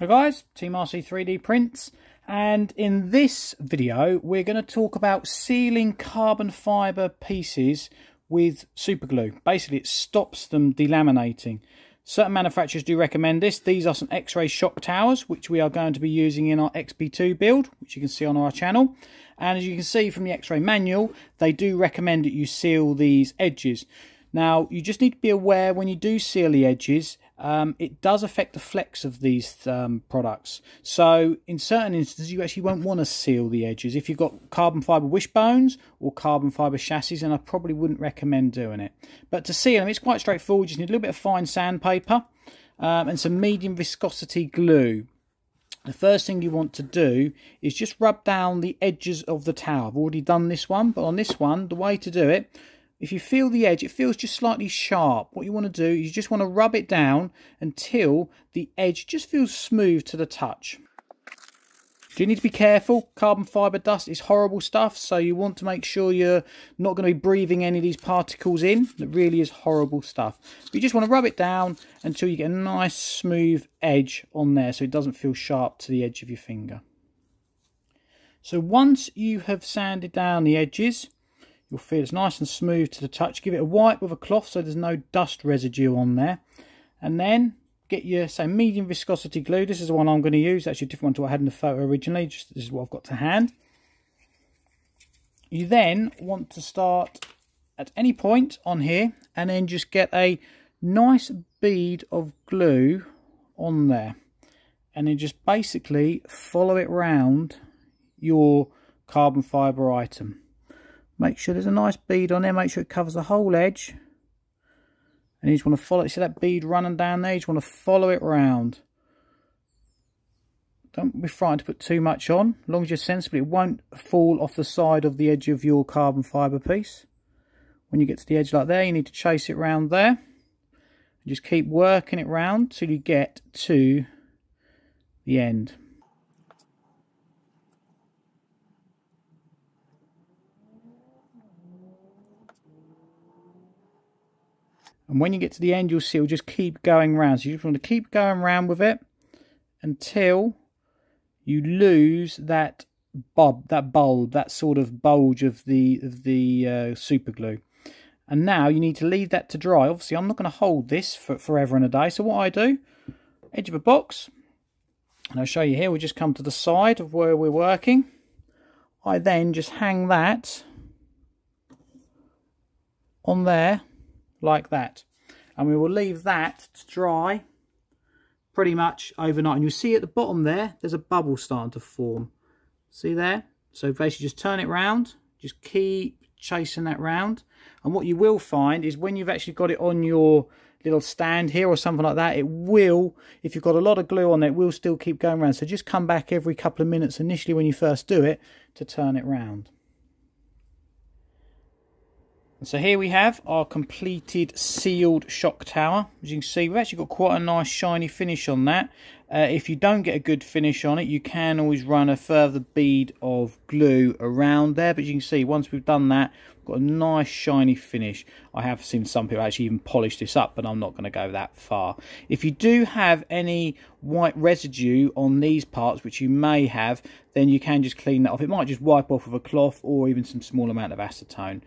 Hi guys, Team RC 3D Prints and in this video we're going to talk about sealing carbon fibre pieces with super glue. Basically it stops them delaminating. Certain manufacturers do recommend this. These are some X-ray shock towers which we are going to be using in our XB2 build which you can see on our channel. And as you can see from the X-ray manual they do recommend that you seal these edges. Now you just need to be aware when you do seal the edges um, it does affect the flex of these um, products. So in certain instances, you actually won't want to seal the edges. If you've got carbon fibre wishbones or carbon fibre chassis, then I probably wouldn't recommend doing it. But to seal them, it's quite straightforward. You just need a little bit of fine sandpaper um, and some medium viscosity glue. The first thing you want to do is just rub down the edges of the tower. I've already done this one, but on this one, the way to do it if you feel the edge, it feels just slightly sharp. What you want to do is you just want to rub it down until the edge just feels smooth to the touch. Do You need to be careful. Carbon fibre dust is horrible stuff, so you want to make sure you're not going to be breathing any of these particles in. It really is horrible stuff. But you just want to rub it down until you get a nice smooth edge on there so it doesn't feel sharp to the edge of your finger. So once you have sanded down the edges, You'll feel it's nice and smooth to the touch. Give it a wipe with a cloth so there's no dust residue on there. And then get your, say, medium viscosity glue. This is the one I'm going to use. Actually, a different one to what I had in the photo originally. Just This is what I've got to hand. You then want to start at any point on here and then just get a nice bead of glue on there. And then just basically follow it round your carbon fibre item. Make sure there's a nice bead on there. Make sure it covers the whole edge. And you just want to follow it. See that bead running down there? You just want to follow it round. Don't be frightened to put too much on. As long as you're sensible, it won't fall off the side of the edge of your carbon fibre piece. When you get to the edge like there, you need to chase it round there. Just keep working it round till you get to the end. And when you get to the end, you'll see it'll just keep going round. So you just want to keep going round with it until you lose that bob, that bulb, that sort of bulge of the of the uh, super glue. And now you need to leave that to dry. Obviously, I'm not going to hold this for forever and a day. So what I do, edge of a box, and I'll show you here. We just come to the side of where we're working. I then just hang that on there like that. And we will leave that to dry pretty much overnight. And you'll see at the bottom there, there's a bubble starting to form. See there? So basically just turn it round, just keep chasing that round. And what you will find is when you've actually got it on your little stand here or something like that, it will, if you've got a lot of glue on it, it will still keep going around. So just come back every couple of minutes initially when you first do it to turn it round. So here we have our completed sealed shock tower. As you can see, we've actually got quite a nice shiny finish on that. Uh, if you don't get a good finish on it, you can always run a further bead of glue around there. But you can see, once we've done that, we've got a nice shiny finish. I have seen some people actually even polish this up, but I'm not going to go that far. If you do have any white residue on these parts, which you may have, then you can just clean that off. It might just wipe off with a cloth or even some small amount of acetone.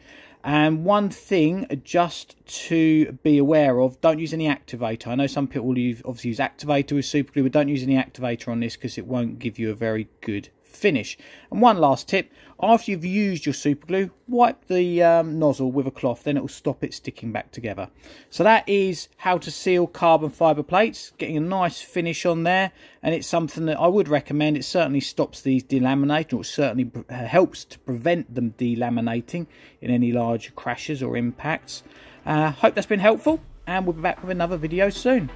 And one thing just to be aware of, don't use any activator. I know some people use, obviously use activator with super glue, but don't use any activator on this because it won't give you a very good finish. And one last tip, after you've used your super glue, wipe the um, nozzle with a cloth, then it will stop it sticking back together. So that is how to seal carbon fibre plates, getting a nice finish on there, and it's something that I would recommend. It certainly stops these delaminating, or certainly uh, helps to prevent them delaminating in any large crashes or impacts. Uh, hope that's been helpful, and we'll be back with another video soon.